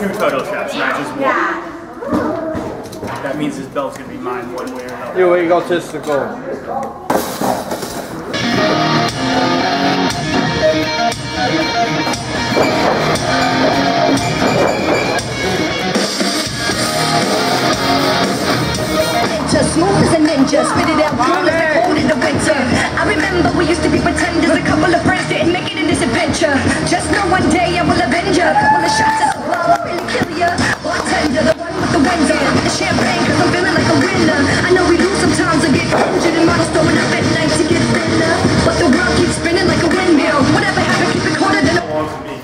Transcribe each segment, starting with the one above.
two title shots, not just one. That means his belt's gonna be mine one way or another. You egotistical. Just smooth as a ninja, spit it out cool as the cold in the winter. I remember we used to be pretenders, a couple of friends didn't make it in this adventure. Just know one day I will avenge ya. Couple of shots at the wall, I'll kill ya. Bartender, the one with the window, the champagne, cause I'm feeling like a winner. I know we lose sometimes, I get injured, and models throwing up at night to get thinner. But the world keeps spinning like a windmill. Whatever happened, keep it colder than a me.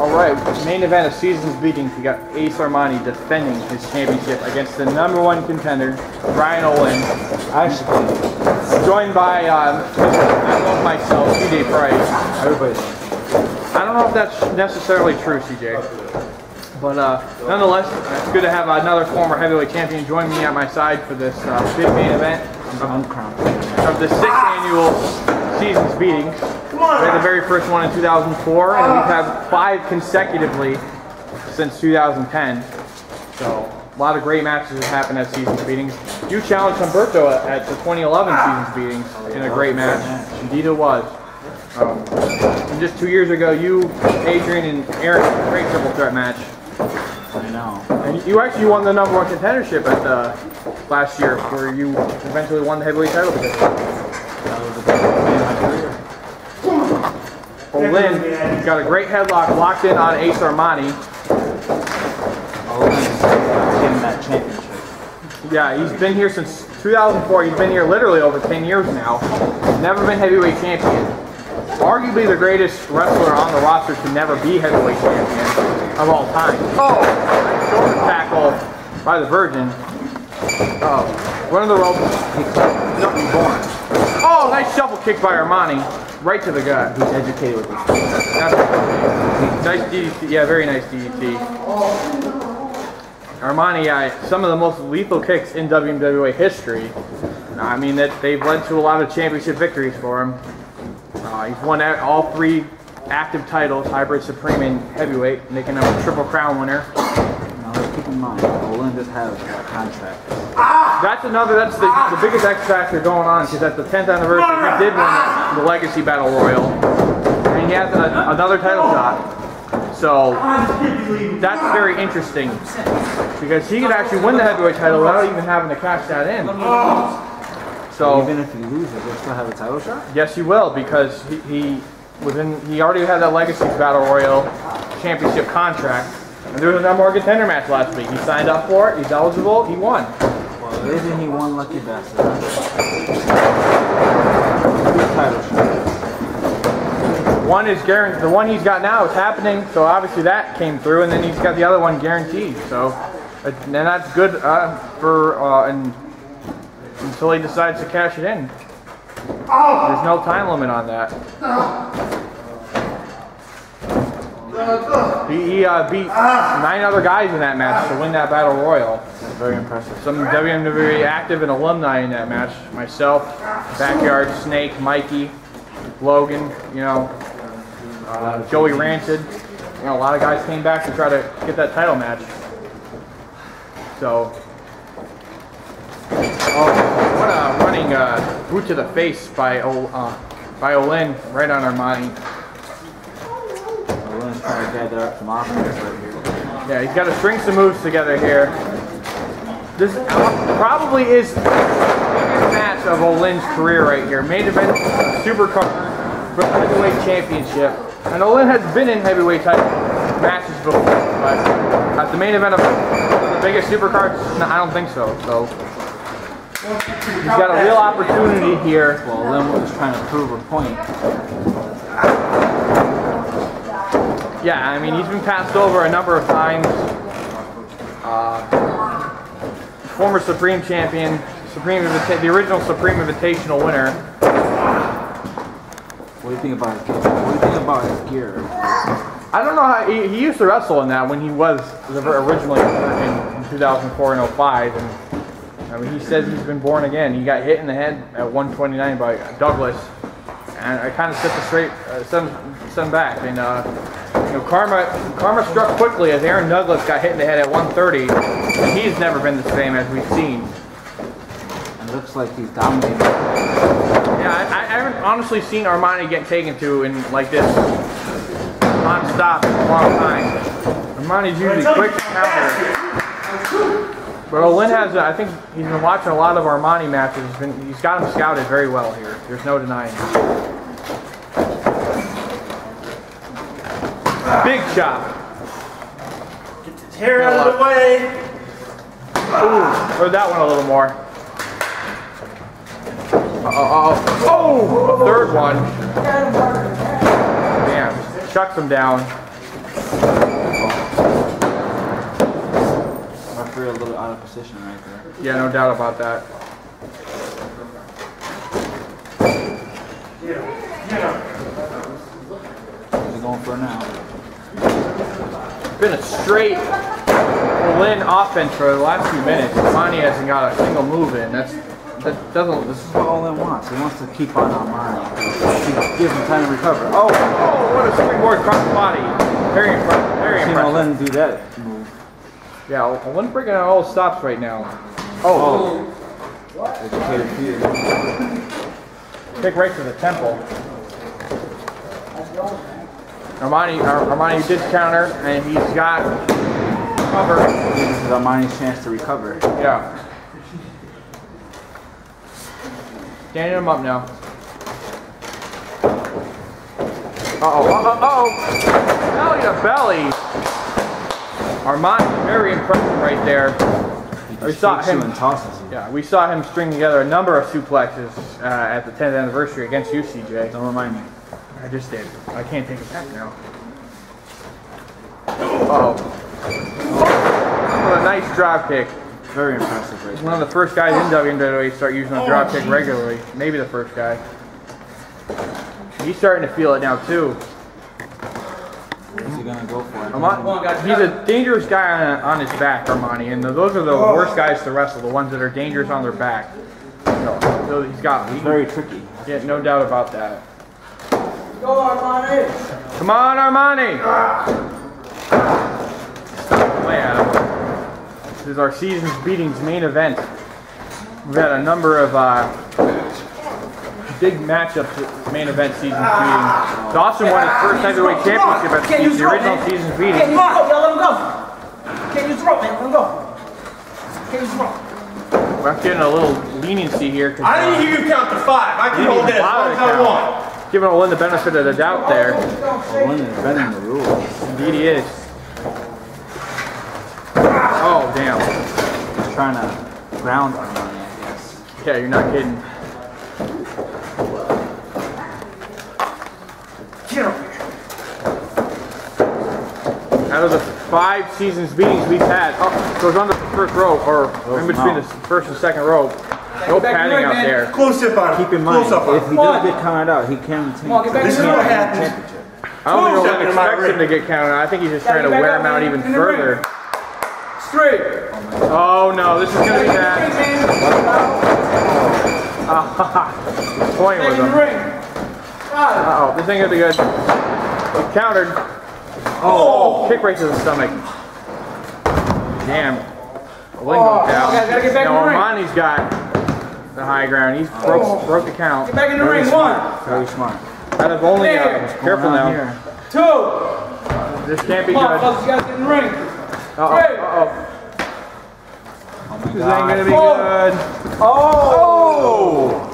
All right, main event of season's beatings. We got Ace Armani defending his championship against the number one contender, Bryan O'Lynn. Actually, joined by um, I love myself, CJ Price. I don't know if that's necessarily true, CJ. But uh, nonetheless, it's good to have another former heavyweight champion join me at my side for this uh, big main event of the sixth annual season's beatings. We had the very first one in 2004, and we've had five consecutively since 2010. So a lot of great matches have happened at season's beatings. You challenged Humberto at, at the 2011 season's beatings in a great match. Indeed, it was. Um, and just two years ago, you, Adrian, and a great triple threat match. I know. And you actually won the number one contendership at the last year, where you eventually won the heavyweight title. Because That was best day of my career. O'Lynn got a great headlock locked in on Ace Armani. Always that championship. Yeah, he's been here since 2004. He's been here literally over 10 years now. Never been heavyweight champion. Arguably the greatest wrestler on the roster to never be heavyweight champion of all time. Oh, nice shoulder tackle by the Virgin. Oh, one of the ropes. He claimed reborn. Oh, nice shuffle kick by Armani, right to the gut. He's educated with this. Nice DDT. Yeah, very nice DDT. Oh. Armani, some of the most lethal kicks in WMWA history. I mean, that they've led to a lot of championship victories for him. Uh, he's won all three active titles, hybrid, supreme, and heavyweight, making him a triple crown winner. Now let's keep in mind, O'Lynn just has a contract. That's another. That's the, the biggest X factor going on because at the 10th anniversary, he did win the Legacy Battle Royal, and he has a, another title shot. So that's very interesting because he could actually win the heavyweight title without even having to cash that in. So Even if he loses, he'll still have a title shot? yes, he will because he, he was in. He already had that Legacy Battle Royal championship contract. And there was a number one contender match last week. He signed up for it. He's eligible. He won. Well, isn't he one lucky bastard? Title shots. One is guaranteed. The one he's got now is happening, so obviously that came through, and then he's got the other one guaranteed. So, and that's good uh, for uh, and until he decides to cash it in. There's no time limit on that. He, he uh, beat nine other guys in that match to win that battle royal. That's very impressive. Some WMWA active and alumni in that match. Myself, Backyard Snake, Mikey, Logan, you know, uh, Joey Rancid. You know, a lot of guys came back to try to get that title match. So, oh, what a running uh, boot to the face by o, uh, by O'Lynn right on Armani. O'Lynn's trying to gather up some offense right here. Yeah, he's got to string some moves together here. This probably is the biggest match of O'Lynn's career right here. Main event, supercard for the heavyweight championship. And O'Lynn has been in heavyweight title matches before, but at the main event of the biggest supercard, no, I don't think so. So he's got a real opportunity here. Well, O'Lynn was trying to prove a point. Yeah, I mean, he's been passed over a number of times. Uh, former Supreme Champion, Supreme Invita- the original Supreme Invitational winner. What do you think about his gear? What do you think about his gear? I don't know how he, he used to wrestle in that when he was originally in, in 2004 and 05, and I mean, he says he's been born again. He got hit in the head at 129 by Douglas, and I kind of set the straight, uh, set, him, back. And uh, you know, Karma, Karma struck quickly as Aaron Douglas got hit in the head at 130. And he's never been the same as we've seen. It looks like he's dominating. Yeah, I, I haven't honestly seen Armani get taken to in like this non-stop a long time. Armani's usually quick to counter. But O'Lynn has, uh, I think he's been watching a lot of Armani matches. He's, been, he's got him scouted very well here. There's no denying it. Big chop. Get his hair out of the way. Ooh, or that one a little more. Uh oh, oh, a third one. Chucks him down. Referee a little out of position right there. Yeah, no doubt about that. Who's he going for now? Been a straight Lynn offense for the last few minutes. Armani hasn't got a single move in. That's that doesn't. This is what O'Lynn wants. He wants to keep on Armani. He gives him time to recover. Oh, Oh, what springboard cross body. Very impressive. Very I've seen impressive. O'Lynn do that move. Yeah, Lynn breaking out all stops right now. Oh, Educated Peter. kick right to the temple. Armani, Ar- Armani did counter, and he's got cover. This is Armani's chance to recover. Yeah. Standing him up now. Uh-oh, uh-oh. Belly to belly. Armani, very impressive right there. We saw him- and tosses you. Yeah, we saw him string together a number of suplexes uh, at the 10th anniversary against you, CJ. Don't remind me. I just did. I can't take it back now. Uh-oh. What a nice drop kick. Very impressive right One of the first guys in WMWA to start using a drop kick regularly. Maybe the first guy. He's starting to feel it now too. What's he gonna go for? Armani, he's a dangerous guy on, on his back, Armani, and those are the worst guys to wrestle, the ones that are dangerous on their back. So, so he's got, He's very tricky. yeah, no doubt about that. Go Armani! Come on, Armani! Play at him. This is our season's beatings main event. We've had a number of uh, big matchups at main event season's beating. Dawson won his first heavyweight championship at Can't use the rope, original man. season's Can't beating. use rope, y'all let him go. Can't use rope, man, let him go. Can't use rope. We're getting a little leniency here. I didn't uh, hear you count to five. I can You hold need it as long as I five want. Giving O'Lynn the benefit of the doubt there. O'Lynn is bending the rules. Indeed he is. Oh, damn. He's trying to ground Armani, I guess. Yeah, you're not kidding. Get up here. Out of the five seasons meetings we've had, oh, goes under the first row, or in between the first and second row. No back padding the out man. there. Close up on him. Keep in mind, Close up on if he does on. get counted out, he can take on, get back This is what happens. I don't think Close O'Lynn up expects him ring. to get counted. out. I think he's just trying to wear him out even In the ring. further. Straight. Oh no, this is gonna be bad. He's toying with the him. ring. Uh oh, this ain't gonna be good. He countered. Oh, kick right to the stomach. Damn. O'Lynn goes down. okay, gotta get back in now the ring. Armani's got the high ground. He's broke, broke the count. Get Back in the ring. Smart. One, Very smart. Out of only, uh, There. careful now. here. two. This can't be Come good. on, fellas, you guys get in the ring. Uh-oh, Three. uh-oh. Oh my This ain't gonna be god. good. Oh.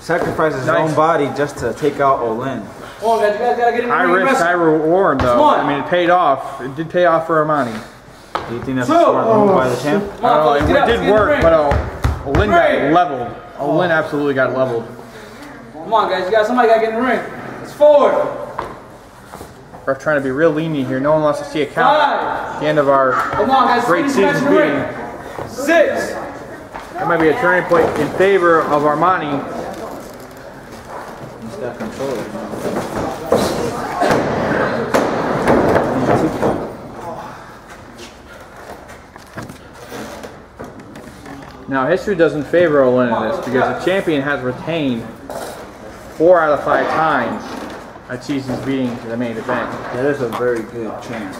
Sacrifices his own body just to take out O'Lynn. Come on, guys, you guys gotta get in the High ring. risk, wrestle. high reward, though. Come on. I mean, it paid off. It did pay off for Armani. Do you think that's Two. a smart move by the champ? Come on, Uh, fellas, it, it did work, but uh, O'Lynn got Three. leveled. O'Lynn absolutely got leveled. Come on, guys, you got somebody gotta get in the ring. It's four, We're trying to be real lenient here. No one wants to see a count five. at the end of our Come on, guys, great finish the match season in beating. Six. That might be a turning point in favor of Armani. He's got control. of Now, history doesn't favor O'Lynn in this because the champion has retained four out of five times that Cheesy's beating to the main event. That is a very good chance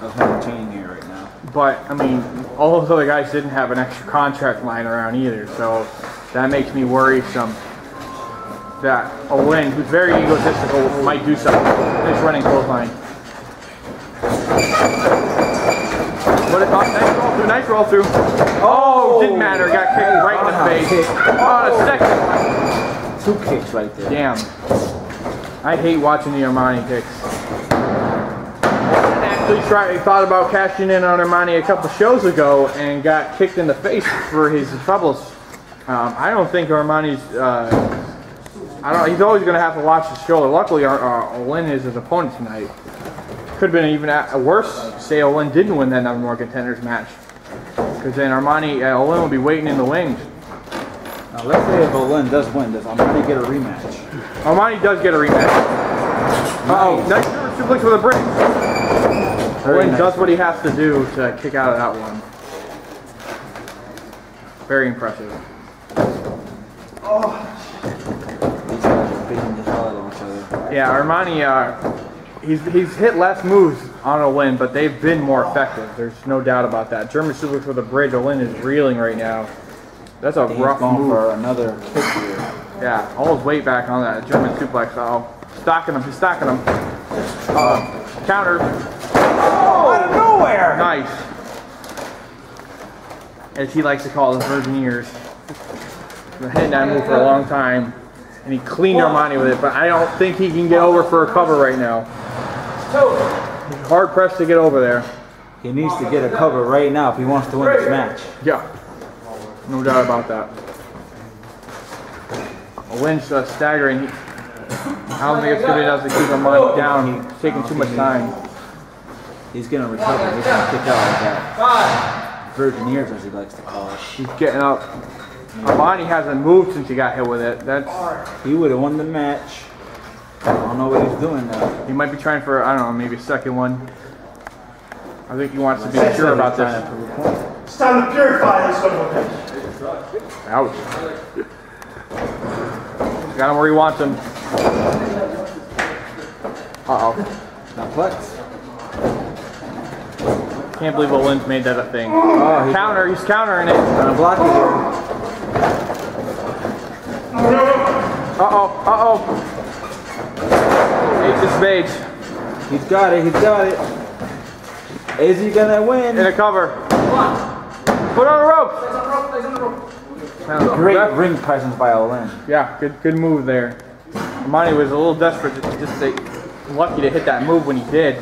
of him changing here right now. But I mean, all those other guys didn't have an extra contract lying around either, so that makes me worry some that O'Lynn, who's very egotistical, might do something. Nice running clothesline. What oh, nice roll through, nice roll through. Oh, didn't matter, got kicked right in the face. Oh, a second. Two kicks right there. Damn. I hate watching the Armani kicks. Actually tried, thought about cashing in on Armani a couple shows ago and got kicked in the face for his troubles. Um, I don't think Armani's. Uh, I don't. He's always going to have to watch his shoulder. Luckily, our, uh, O'Lynn is his opponent tonight. Could have been even a, worse. Say O'Lynn didn't win that number more contenders match, because then Armani uh, O'Lynn will be waiting in the wings. Now let's say if O'Lynn does win this, I'm get a rematch. Armani does get a rematch. Uh-oh, nice suplex with a brick. Very O'Lynn nice. does what he has to do to kick out of that one. Very impressive. These guys are beating the hell out of each other. Yeah, Armani, uh, he's, he's hit less moves on a win, but they've been more effective. There's no doubt about that. German suplex with a bridge. O'Lynn is reeling right now. That's a rough move. for another kick here. Yeah, all his weight back on that German suplex. Oh, stocking him. He's stocking him. Uh, counter. Out of nowhere! Nice. As he likes to call his virgin ears. Been hitting that move for a long time. And he cleaned Armani with it, but I don't think he can get over for a cover right now. Hard pressed to get over there. He needs to get a cover right now if he wants to win this match. Yeah. No doubt about that. Lynch uh, staggering. I don't think it's good enough to keep him Armani down. He's taking too much time. He's gonna recover. He's gonna kick out like that. Virgin ears, as he likes to call it. He's getting up. Armani hasn't moved since he got hit with it. That's He would have won the match. I don't know what he's doing now. He might be trying for, I don't know, maybe a second one. I think he wants to be sure about this. prove a point. It's time to purify this son of a bitch. Ouch. Got him where he wants him. Uh-oh. Now flex. Can't believe O'Lynn's made that a thing. Oh, he's Counter, he's countering it. gonna block it. Uh-oh, uh-oh. Of spades. He's got it. He's got it. Is he gonna win? In a cover. Put on the rope. Great Ref- ring presence by O'Lynn. Yeah, good good move there. Armani was a little desperate, just, just say, lucky to hit that move when he did.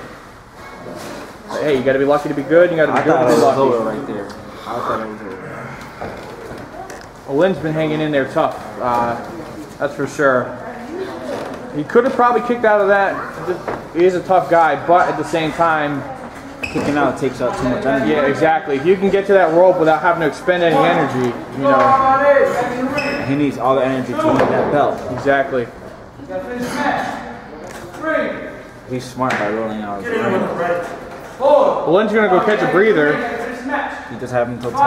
But hey, you got to be lucky to be good. You got to I be good to be lucky. right there. I thought it was over. O'Lynn's been hanging in there tough. Uh, that's for sure. He could have probably kicked out of that. He is a tough guy, but at the same time, Kicking out takes out too much energy. yeah, exactly. If you can get to that rope without having to expend any energy, you know, He needs all the energy to win that belt. exactly. He's smart by rolling out his ring. O'Lynn's gonna go catch a breather. He just have him until 10.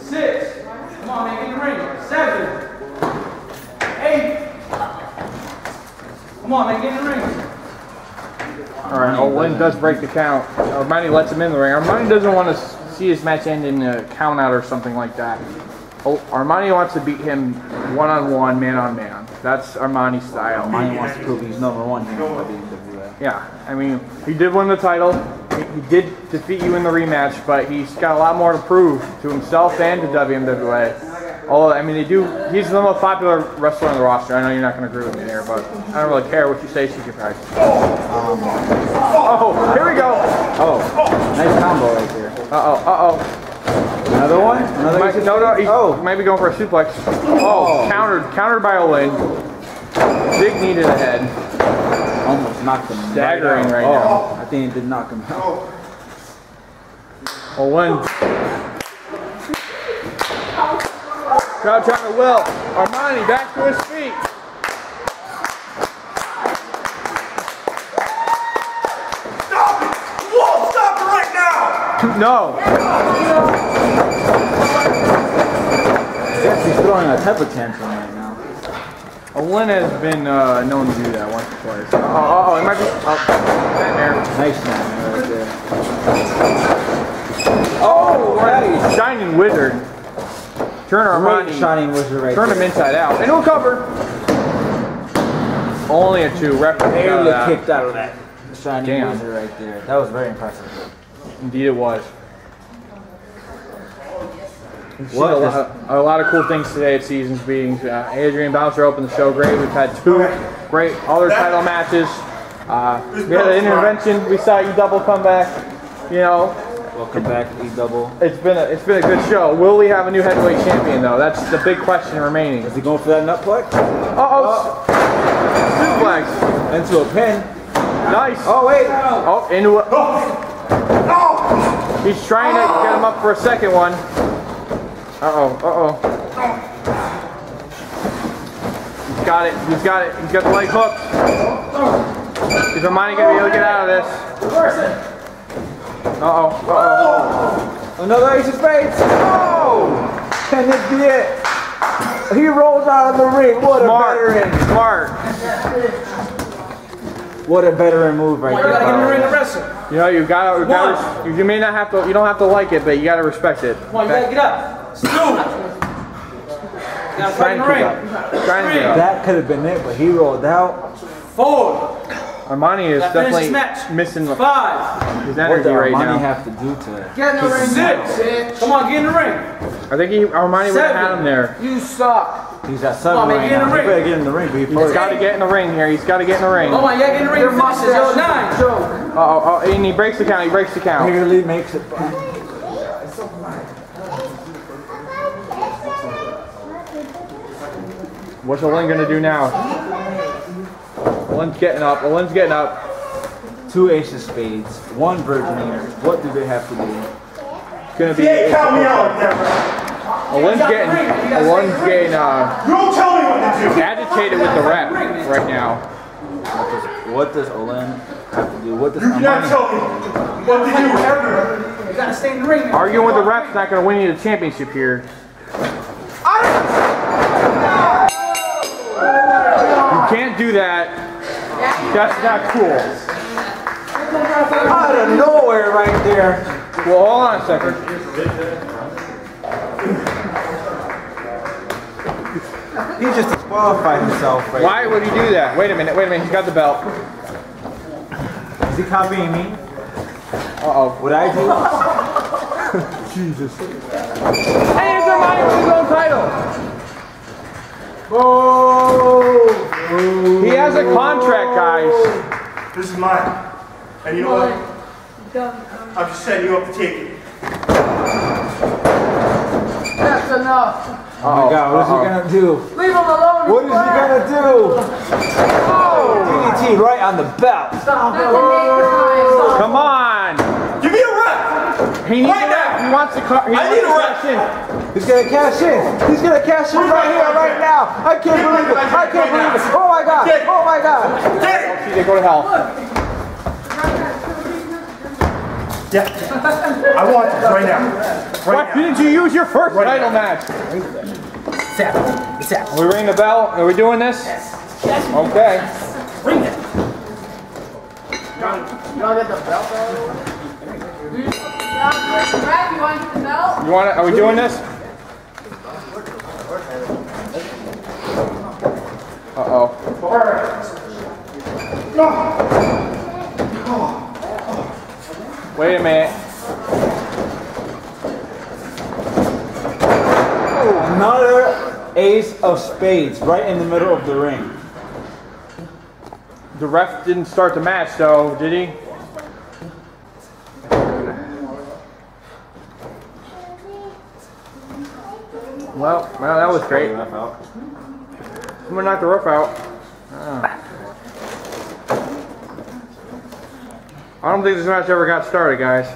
Six. Come on, man, get in the ring. Seven. Come on, man, get in the ring. All right, oh, O'Lynn does break the count. Armani lets him in the ring. Armani doesn't want to see his match end in a count out or something like that. Oh, Armani wants to beat him one on one, man on man. That's Armani's style. Armani wants to prove he's number one here by the WMWA. Yeah, I mean, he did win the title. He, he did defeat you in the rematch, but he's got a lot more to prove to himself and to WMWA. Oh, I mean, they do. He's the most popular wrestler on the roster. I know you're not going to agree with me there, but I don't really care what you say, Secret Price. Oh, here we go. Oh, nice combo right there. Uh oh, uh oh. Another one? Another Might, no, no, he Oh. might be going for a suplex. Oh, countered, countered by O'Lynn. Big knee to the head. Almost knocked him Staggering right oh, now. I think it did knock him out. O'Lynn. Crowd trying to will. Armani back to his feet. Stop it! Whoa, stop it right now! No. Yes, He's throwing a temper tantrum right now. O'Lynn has been uh, known to do that once or twice. Oh, oh, oh, it might be. Oh. Nice man right there. Oh, right. Shining Wizard. Turn Armani. shining wizard right Turn him inside out. Into a cover. Only a two. Ref kicked out of Barely that. kicked out of that. Shining Damn. wizard right there. That was very impressive. Indeed, it was. What a, lot, a lot of cool things today at Seasons meetings. Uh, Adrian Bouncer opened the show great. We've had two great other title matches. Uh, we had an intervention. We saw you double comeback. You know, Welcome back, E double. it's been a, it's been a good show. Will we have a new heavyweight champion though? That's the big question remaining. Is he going for that nutplex? Uh oh, suplex, Into a pin. nice. Oh wait. Oh, into a. Oh. He's trying to get him up for a second one. Uh oh, uh oh. He's got it, he's got it, he's got the leg hook. Is Armani gonna be able to get out of this? Uh oh, uh Another ace of spades. Oh! Can this be it? He rolls out of the ring. What oh. a Smart, veteran. smart. What a veteran move right there. You gotta get in the ring there. to wrestle. You know, you gotta, you gotta, you may not have to, you don't have to like it, but you gotta respect it. Come on, you gotta get up. Let's do it. You gotta the ring. Trying to. That could have been it, but he rolled out. Forward. Armani is Gotta definitely this match. missing the- Five. his What energy did right Armani now. have to do to Get in the ring. Six. Come on, get in the ring. I think he, Armani would have had him there. You suck. He's at seven on, right now. the He ring. better get in the ring, but he He's probably got to get in the ring here. He's got to get in the ring. Come Uh on, get in the ring. Finish this, yo. Nine. oh, oh, and he breaks the count. He breaks the count. barely makes it. What's O'Lynn gonna do now? O'Lynn's getting up. O'Lynn's getting up. Two ace of spades, one virgin ear. What do they have to do? It's gonna be. Hey, count me out like that. O'Lynn's getting. O'Lynn's getting uh, You don't tell me what to do. agitated with the rep right now. What does, what does O'Lynn have to do? What does You cannot tell me what to do ever. You gotta stay in the ring. Arguing with the ref's not gonna win you the championship here. You can't do that. That's not cool. Out of nowhere right there. Well, hold on a second. He just disqualified himself right Why would he do that? Wait a minute. Wait a minute. He's got the belt. Is he copying me? Uh oh. What I do? Hey, he's Armani with his own title. He has a contract, guys. This is mine. And you know what? I'm just setting you up to take it. That's enough. Oh my god, what is he gonna do? Leave him alone. What is he gonna do? Oh! DDT right on the belt. Come on. Give me a rep. He needs Right a now. He wants to. Co- he I need to a rep. cash in. He's gonna cash in. He's gonna cash in right here, right now. I can't believe it. I can't believe it. Oh my god. Oh my god. Get it. They go to hell. Yeah. I want this right now. What Right now. didn't you use your first Right title now. match? Are we ringing the bell? Are we doing this? Yes. yes. Okay. Brad, you want to get the bell belt? You want to? Are we doing this? Uh oh. Wait a minute. Another ace of spades right in the middle of the ring. The ref didn't start the match, though, did he? Well, well, that was great. Someone knocked the roof out. Ah. I don't think this match ever got started, guys.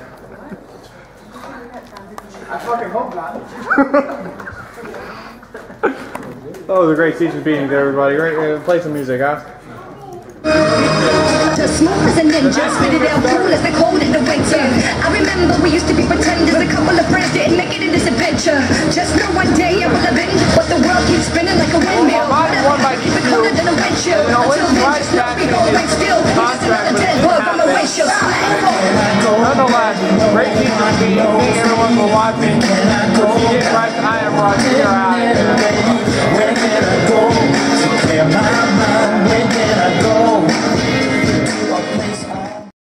I fucking hope not. That was a great season beating there, everybody. Great, uh, play some music, huh? s'mores and then just spit it out cool as I the. I remember we used to be pretenders, a couple of friends didn't make it in this adventure. Just know one day I will avenge what the world keeps spinning like a windmill. Keep it colder than a windshield. Until then, just know we still. Just another dead on the windshield. Nonetheless, great season for me. Thank everyone for watching. Get right, I am Roger. Out. Can I go? Clear my mind.